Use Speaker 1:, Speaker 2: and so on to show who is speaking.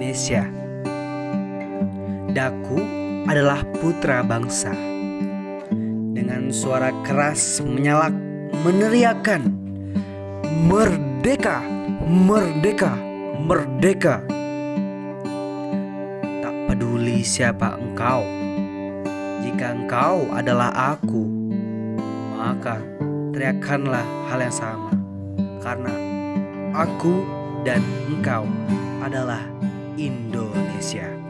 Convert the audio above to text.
Speaker 1: Indonesia. Daku adalah putra bangsa. Dengan suara keras menyalak meneriakan Merdeka, merdeka, merdeka. Tak peduli siapa engkau. Jika engkau adalah aku, maka teriakanlah hal yang sama. Karena aku dan engkau adalah Indonesia.